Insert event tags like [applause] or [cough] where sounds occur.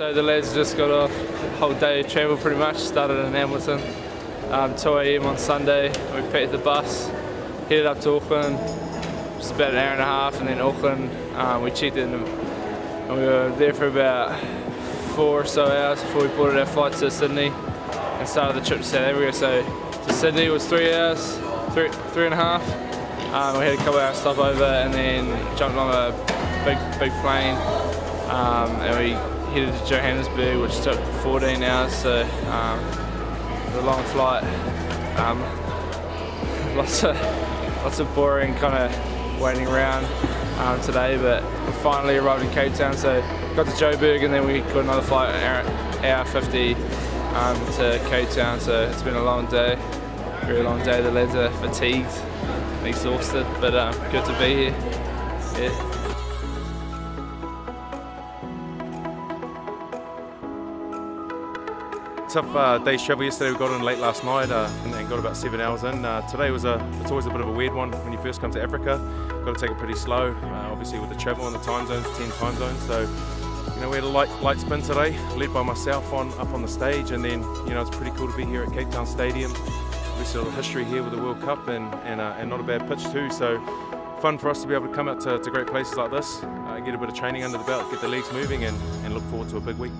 So the lads just got off whole day of travel pretty much. Started in Hamilton, um, 2 a.m. on Sunday. We picked the bus, headed up to Auckland. Just about an hour and a half, and then Auckland. Um, we checked in, and we were there for about four or so hours before we boarded our flight to Sydney and started the trip to South Africa. So to Sydney was three hours, three three and a half. Um, we had a couple hours stopover, and then jumped on a big big plane, um, and we headed to Johannesburg, which took 14 hours. So um, a long flight. Um, [laughs] lots of lots of boring kind of waiting around um, today, but we finally arrived in Cape Town. So got to Joburg, and then we got another flight, an hour, hour 50 um, to Cape Town. So it's been a long day, very long day. The lads are fatigued, and exhausted, but um, good to be here. Yeah. Tough uh, day's travel yesterday. We got in late last night uh, and, and, got about seven hours in. Uh, today was a, it's always a bit of a weird one when you first come to Africa. Got to take it pretty slow, uh, obviously with the travel and the time zones, 10 time zones. So, you know, we had a light, light spin today, led by myself on up on the stage, and then, you know, it's pretty cool to be here at Cape Town Stadium. Obviously, a lot history here with the World Cup and and, uh, and not a bad pitch too. So, fun for us to be able to come out to, to great places like this, uh, get a bit of training under the belt, get the legs moving, and, and look forward to a big week.